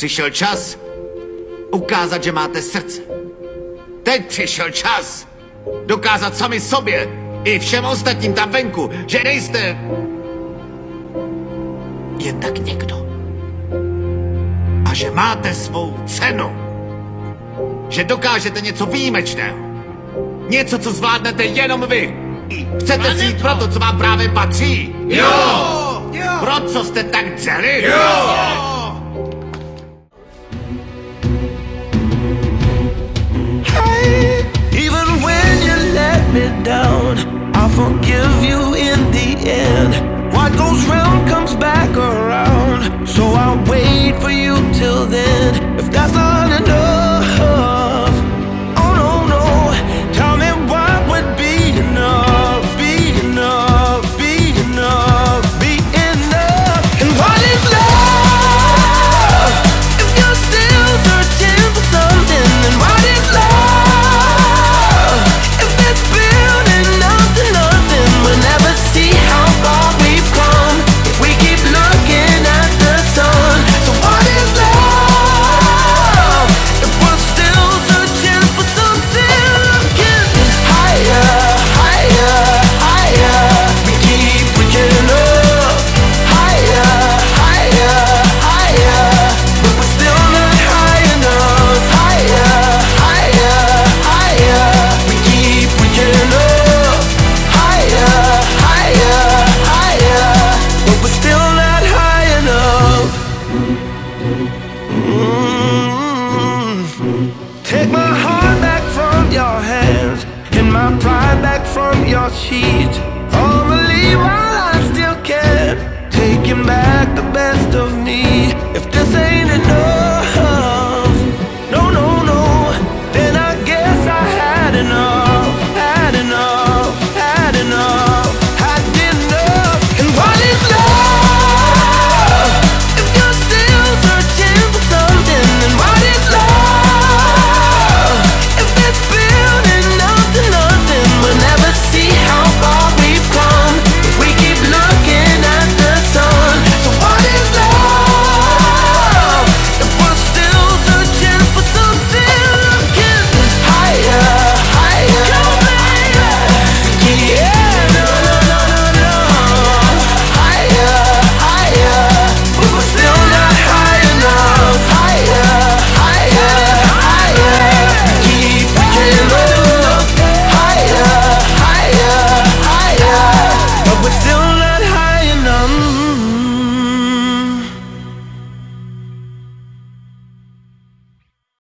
Přišel čas ukázat, že máte srdce. Teď přišel čas dokázat sami sobě i všem ostatním tam venku, že nejste jen tak někdo. A že máte svou cenu. Že dokážete něco výjimečného. Něco, co zvládnete jenom vy. Chcete si jít pro to, co vám právě patří? Jo! Pro co jste tak dřeli? Jo! Hey, forgive you in the end. What goes round comes back around, so I'll wait for you till then. If that's not Take my heart back from your hands And my pride back from your sheet Only while I still can Taking back the best of me.